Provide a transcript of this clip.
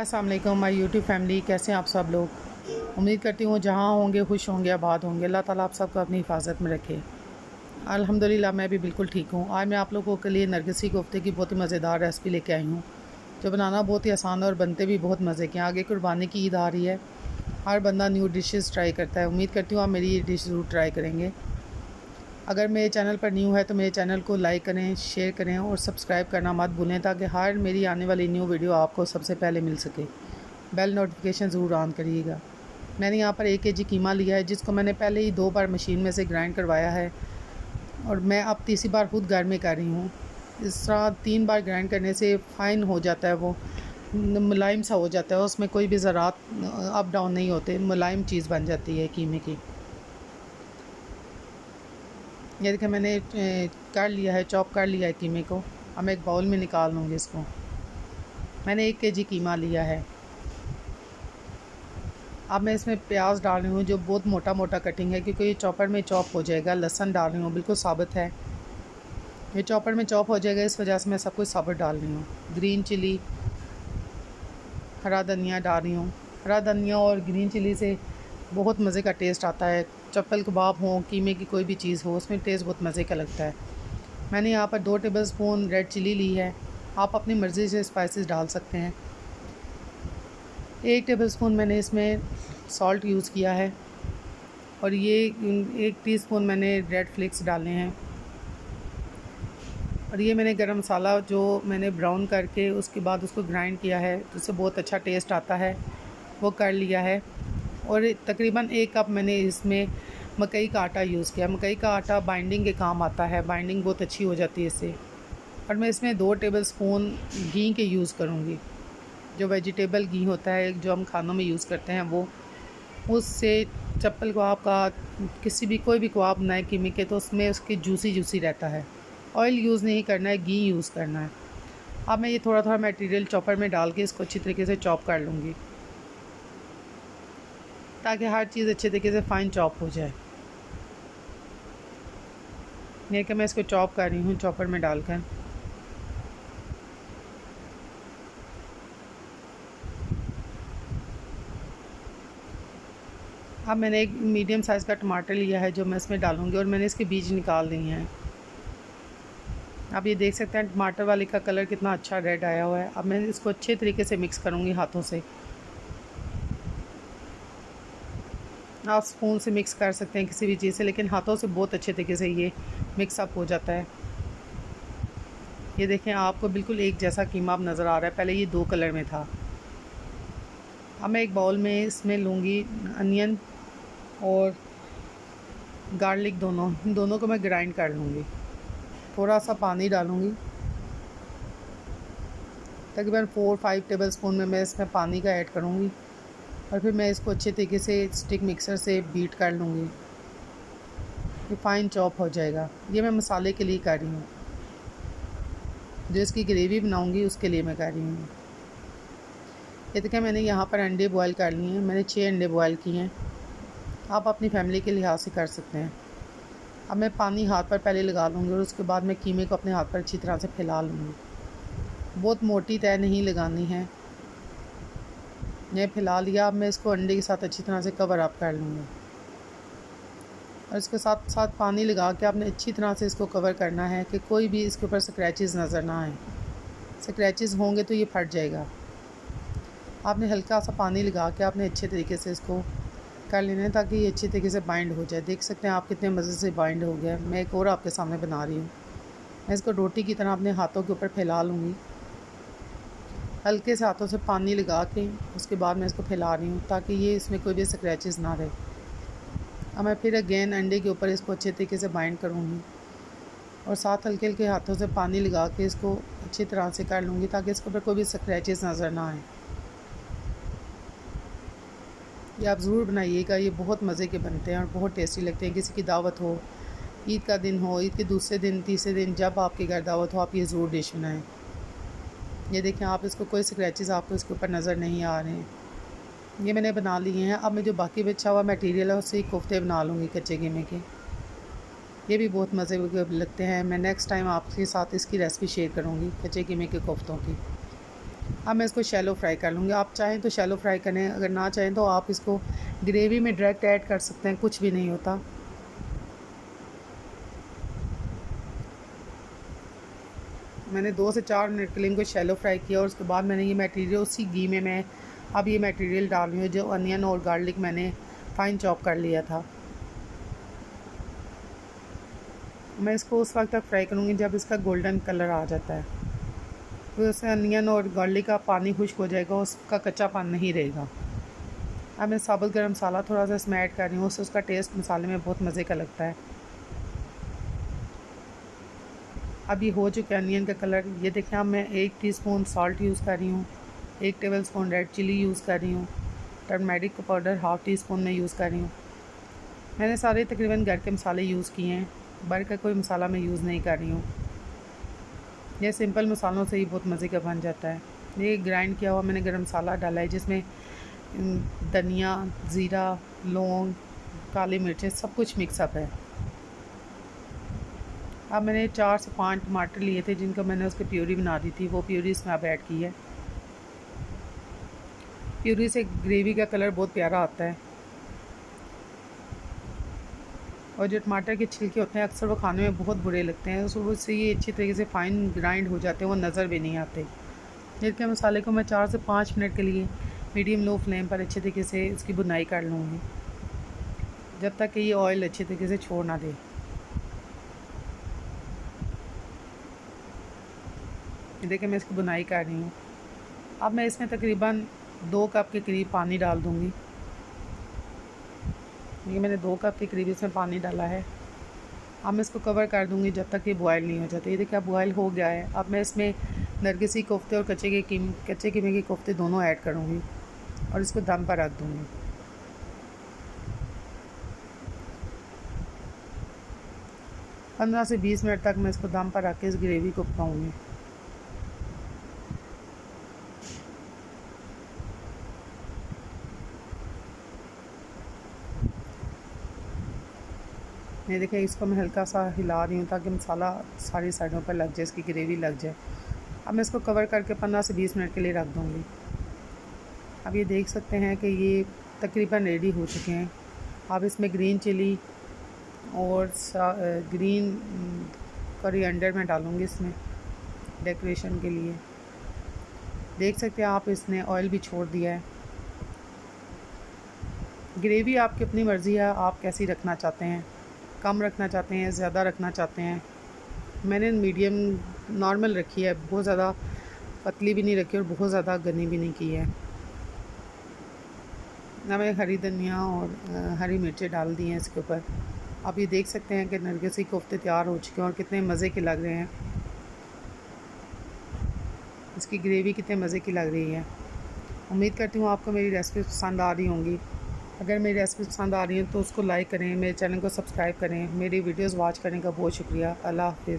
Aslam my YouTube family कैसे हैं आप सब लोग? उम्मीद करती हूँ जहाँ होंगे, खुश होंगे, आबाद होंगे। अल्लाह ताला आप सबको अपनी हिफाजत में रखे। अल्हम्दुलिल्लाह, मैं भी बिल्कुल ठीक हूँ। आज मैं आप लोगों के लिए नरगसी कोफ्ते की बहुत ही मज़ेदार रेसिपी लेके आई हूँ, जो बनाना बहुत ही आसान है और बनते भी बहुत मज़े के हैं। आगे कुर्बानी की ईद आ रही है। हर बंदा न्यू डिशेस ट्राई करता है। उम्मीद करती हूँ आप मेरी ये डिश ज़रूर ट्राई करेंगे। अगर मेरे चैनल पर न्यू है तो मेरे चैनल को लाइक करें, शेयर करें और सब्सक्राइब करना मत भूलें ताकि हर मेरी आने वाली न्यू वीडियो आपको सबसे पहले मिल सके। बेल नोटिफिकेशन ज़रूर ऑन करिएगा। मैंने यहाँ पर एक के जी कीमा लिया है, जिसको मैंने पहले ही दो बार मशीन में से ग्राइंड करवाया है और मैं अब तीसरी बार खुद घर में कर रही हूँ। इस तरह तीन बार ग्राइंड करने से फ़ाइन हो जाता है वो, मुलायम सा हो जाता है, उसमें कोई भी ज़रात अप डाउन नहीं होते, मुलायम चीज़ बन जाती है कीमे की। ये देखिए, मैंने कर लिया है, चॉप कर लिया है कीमे को। अब मैं एक बाउल में निकाल लूँगी इसको। मैंने एक के जी कीमा लिया है। अब मैं इसमें प्याज डाल रही हूँ, जो बहुत मोटा मोटा कटिंग है, क्योंकि ये चॉपर में चॉप हो जाएगा, लहसन डाल रही हूँ, बिल्कुल साबित है। ये चॉपर में चॉप हो जाएगा, इस वजह से मैं सब कुछ साबित डाल रही हूँ। ग्रीन चिली, हरा धनिया डाल रही हूँ। हरा धनिया और ग्रीन चिली से बहुत मज़े का टेस्ट आता है। चप्पल कबाब हो, कीमे की कोई भी चीज़ हो, उसमें टेस्ट बहुत मज़े का लगता है। मैंने यहाँ पर दो टेबल स्पून रेड चिली ली है। आप अपनी मर्ज़ी से स्पाइसेस डाल सकते हैं। एक टेबल स्पून मैंने इसमें सॉल्ट यूज़ किया है। और ये, एक टीस्पून मैंने रेड फ्लेक्स डाले हैं। और ये मैंने गरम मसाला जो मैंने ब्राउन करके उसके बाद उसको ग्राइंड किया है तो उससे बहुत अच्छा टेस्ट आता है। वो कर लिया है। और तकरीबन एक कप मैंने इसमें मकई का आटा यूज़ किया। मकई का आटा बाइंडिंग के काम आता है, बाइंडिंग बहुत अच्छी हो जाती है इससे। और मैं इसमें दो टेबल स्पून घी के यूज़ करूँगी। जो वेजिटेबल घी होता है, जो हम खानों में यूज़ करते हैं, वो। उससे चप्पल कबाब का किसी भी, कोई भी कबाब बनाए कीमे के तो उसमें उसकी जूसी जूसी रहता है। ऑयल यूज़ नहीं करना है, घी यूज़ करना है। अब मैं ये थोड़ा थोड़ा मटेरियल चॉपर में डाल के इसको अच्छी तरीके से चॉप कर लूँगी। ताकि हर चीज़ अच्छे तरीके से फ़ाइन चॉप हो जाए। ये कि मैं इसको चॉप कर रही हूँ चॉपर में डालकर। अब मैंने एक मीडियम साइज़ का टमाटर लिया है जो मैं इसमें डालूँगी और मैंने इसके बीज निकाल दिए हैं। आप ये देख सकते हैं, टमाटर वाले का कलर कितना अच्छा रेड आया हुआ है। अब मैं इसको अच्छे तरीके से मिक्स करूँगी हाथों से। आप स्पून से मिक्स कर सकते हैं किसी भी चीज़ से, लेकिन हाथों से बहुत अच्छे तरीके से ये मिक्स अप हो जाता है। ये देखें, आपको बिल्कुल एक जैसा कीमा अब नज़र आ रहा है। पहले ये दो कलर में था। अब मैं एक बाउल में इसमें लूँगी अनियन और गार्लिक दोनों। दोनों को मैं ग्राइंड कर लूँगी। थोड़ा सा पानी डालूँगी। तकरीबन फ़ोर फाइव टेबल स्पून में मैं इसमें पानी का ऐड करूँगी। और फिर मैं इसको अच्छे तरीके से स्टिक मिक्सर से बीट कर लूँगी। ये फ़ाइन चॉप हो जाएगा। ये मैं मसाले के लिए कर रही हूँ। जो इसकी ग्रेवी बनाऊँगी, उसके लिए मैं कर रही हूँ। ये देखिए, मैंने यहाँ पर अंडे बॉयल कर लिए हैं। मैंने छः अंडे बॉयल किए हैं। आप अपनी फैमिली के लिहाज से कर सकते हैं। अब मैं पानी हाथ पर पहले लगा लूँगी और उसके बाद मैं कीमे को अपने हाथ पर अच्छी तरह से फैला लूँगी। बहुत मोटी तय नहीं लगानी है। ये फैला लिया अब मैं इसको अंडे के साथ अच्छी तरह से कवर अप कर लूँगी। और इसके साथ साथ पानी लगा के आपने अच्छी तरह से इसको कवर करना है कि कोई भी इसके ऊपर स्क्रैचेस नज़र ना आए। स्क्रैचेस होंगे तो ये फट जाएगा। आपने हल्का सा पानी लगा के आपने अच्छे तरीके से इसको कर लेना है ताकि ये अच्छी तरीके से बाइंड हो जाए। देख सकते हैं आप कितने मज़े से बाइंड हो गया। मैं एक और आपके सामने बना रही हूँ। मैं इसको रोटी की तरह अपने हाथों के ऊपर फैला लूँगी। हल्के से हाथों से पानी लगा के उसके बाद मैं इसको फैला रही हूँ ताकि ये इसमें कोई भी स्क्रैचेस ना रहे। अब मैं फिर अगेन अंडे के ऊपर इसको अच्छे तरीके से बाइंड करूँगी और साथ हल्के हल्के हाथों से पानी लगा के इसको अच्छी तरह से कर लूँगी ताकि इसके ऊपर कोई भी स्क्रैचेस नज़र ना आए। ये आप ज़रूर बनाइएगा, ये बहुत मज़े के बनते हैं और बहुत टेस्टी लगते हैं। किसी की दावत हो, ईद का दिन हो, ईद के दूसरे दिन, तीसरे दिन जब आपके घर दावत हो, आप ये ज़रूर डिश बनाएँ। ये देखें आप इसको कोई स्क्रैचेस आपको इसके ऊपर नज़र नहीं आ रहे हैं। ये मैंने बना लिए हैं। अब मैं जो बाकी बचा हुआ मटीरियल है उससे कोफ्ते बना लूँगी कच्चे गेमे के। ये भी बहुत मज़े लगते हैं। मैं नेक्स्ट टाइम आपके साथ इसकी रेसिपी शेयर करूँगी, कच्चे गेमे के कोफ्तों की। अब मैं इसको शैलो फ्राई कर लूँगी। आप चाहें तो शैलो फ्राई करें, अगर ना चाहें तो आप इसको ग्रेवी में डायरेक्ट ऐड कर सकते हैं, कुछ भी नहीं होता। मैंने दो से चार मिनट के लिए इनको शैलो फ्राई किया और उसके बाद मैंने ये मटेरियल उसी घी में मैं अब ये मटेरियल डाल रही हूँ, जो अनियन और गार्लिक मैंने फाइन चॉप कर लिया था। मैं इसको उस वक्त तक फ्राई करूँगी जब इसका गोल्डन कलर आ जाता है। फिर उससे अनियन और गार्लिक का पानी खुश्क हो जाएगा उसका कच्चा पान नहीं रहेगा। अब मैं साबुत गर्म मसाला थोड़ा सा इसमें ऐड कर रही हूँ, उससे उसका टेस्ट मसाले में बहुत मज़े का लगता है। ये हो चुका है अनियन का कलर। ये देखें अब मैं एक टीस्पून सॉल्ट यूज़ कर रही हूँ, एक tablespoon red chilli use कर रही हूँ टर्मेरिक का पाउडर हाफ़ टी स्पून में यूज़ कर रही हूँ। मैंने सारे तकरीबन घर के मसाले यूज़ किए हैं, बाहर का कोई मसाला मैं यूज़ नहीं कर रही हूँ। यह सिंपल मसालों से ही बहुत मज़े का बन जाता है। ये ग्राइंड किया हुआ मैंने गर्म मसाला डाला है, जिसमें धनिया, ज़ीरा, लौंग, काली मिर्चें सब कुछ मिक्सअप है। अब मैंने चार से पाँच टमाटर लिए थे, जिनको मैंने उसकी प्यूरी बना दी थी। वो प्यूरी इसमें अब ऐड की है। प्यूरी से ग्रेवी का कलर बहुत प्यारा आता है। और जो टमाटर के छिलके होते हैं, अक्सर वो खाने में बहुत बुरे लगते हैं। तो उससे ये अच्छी तरीके से फाइन ग्राइंड हो जाते हैं, वो नज़र भी नहीं आते। जिनके मसाले को मैं चार से पाँच मिनट के लिए मीडियम लो फ्लेम पर अच्छे तरीके से इसकी बुनाई कर लूँगी। जब तक कि ये ऑयल अच्छे तरीके से छोड़ ना दे। देखिए मैं इसकी बुनाई कर रही हूँ। अब मैं इसमें तकरीबन दो कप के करीब पानी डाल दूँगी। ये मैंने दो कप के करीब इसमें पानी डाला है। अब मैं इसको कवर कर दूँगी जब तक ये बॉयल नहीं हो जाता। ये देखिए, अब बॉयल हो गया है। अब मैं इसमें नरगिसी कोफ्ते और कच्चे के कीम, कच्चे कीमे के कोफ्ते दोनों ऐड करूँगी और इसको दम पर रख दूँगी। पंद्रह से बीस मिनट तक मैं इसको दम पर रख के इस ग्रेवी को पकाऊँगी। ये देखें इसको मैं हल्का सा हिला रही हूँ ताकि मसाला सारी साइडों पर लग जाए, इसकी ग्रेवी लग जाए। अब मैं इसको कवर करके पंद्रह से बीस मिनट के लिए रख दूँगी। अब ये देख सकते हैं कि ये तकरीबन रेडी हो चुके हैं। अब इसमें ग्रीन चिली और ग्रीन अंडर में डालूँगी इसमें डेकोरेशन के लिए। देख सकते हैं आप इसने ऑयल भी छोड़ दिया है। ग्रेवी आपकी अपनी मर्ज़ी है, आप कैसी रखना चाहते हैं। कम रखना चाहते हैं, ज़्यादा रखना चाहते हैं। मैंने मीडियम नॉर्मल रखी है, बहुत ज़्यादा पतली भी नहीं रखी और बहुत ज़्यादा गनी भी नहीं की है। ना मैं हरी धनिया और हरी मिर्चें डाल दी हैं इसके ऊपर। आप ये देख सकते हैं कि नरगसी कोफ्ते तैयार हो चुके हैं और कितने मज़े के लग रहे हैं। इसकी ग्रेवी कितने मज़े की लग रही है। उम्मीद करती हूँ आपको मेरी रेसिपी पसंद आ रही होंगी। अगर मेरी रेसिपी पसंद आ रही है तो उसको लाइक करें, मेरे चैनल को सब्सक्राइब करें, मेरी वीडियोस वॉच करने का बहुत शुक्रिया। अल्लाह हाफिज़।